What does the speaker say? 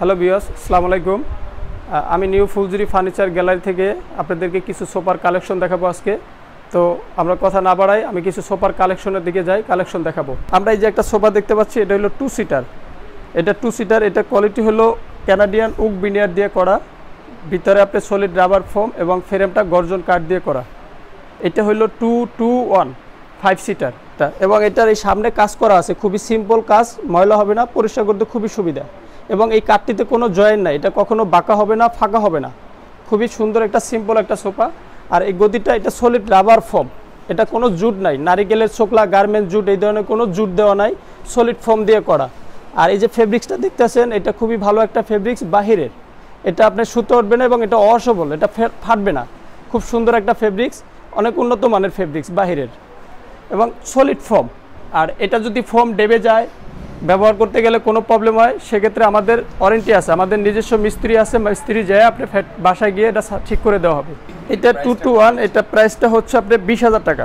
Hello বিয়স আসসালামু আলাইকুম। আমি নিউ ফুলজুরি ফার্নিচার গ্যালারি থেকে আপনাদেরকে কিছু সোফার কালেকশন দেখাবো আজকে। তো আমরা কথা না বাড়াই, আমি কিছু সোফার কালেকশনের দিকে যাই, কালেকশন দেখাবো। আমরা এই যে একটা সোফা দেখতে পাচ্ছি, এটা হলো টু সিটার এটা টু সিটার এটা কোয়ালিটি হলো ক্যানাডিয়ান উক বিনিয়ার দিয়ে করা। ভিতরে আপনি সলিড রাবার ফোম এবং ফ্রেমটা গর্জন কাঠ দিয়ে করা। এটা হলো two two one five seater এবং এটার এই সামনে কাজ করা আছে, খুবই সিম্পল কাজ, ময়লা হবে না, পরিষ্কার করতে খুবই সুবিধা। এবং এই কাঠটিতে কোনো জয়েন নাই। এটা কখনো বাঁকা হবে না, ফাঁকা হবে না। খুবই সুন্দর একটা সিম্পল একটা সোফা। আর এই গদিটা, এটা সলিড রাবার ফোম এটা কোনো জুট নাই। নারিকেলের ছোকলা গার্মেন্ট জুট, এই ধরনের কোনো জুট দেওয়া নাই। সলিড ফোম দিয়ে করা। আর এই যে ফেব্রিক্সটা দেখতেছেন, এটা খুবই ভালো একটা ফেব্রিক্স বাহিরের। এটা আপনি সুতো উঠবে না এবং এটা অসবল এটা ফাটবে না। খুব সুন্দর একটা ফেব্রিক্স অনেক উন্নত মানের ফেব্রিক্স বাহিরের। এবং সলিড ফোম আর এটা যদি ফোম ডেবে যায় ব্যবহার করতে গেলে কোনো প্রবলেম হয়, সেক্ষেত্রে আমাদের ওয়ারেন্টি আছে, আমাদের নিজস্ব মিস্ত্রি আছে মিস্ত্রি যায় আপনি বাসায় গিয়ে এটা ঠিক করে দেওয়া হবে। এটা টু টু ওয়ান এটা প্রাইসটা হচ্ছে আপনার বিশ হাজার টাকা।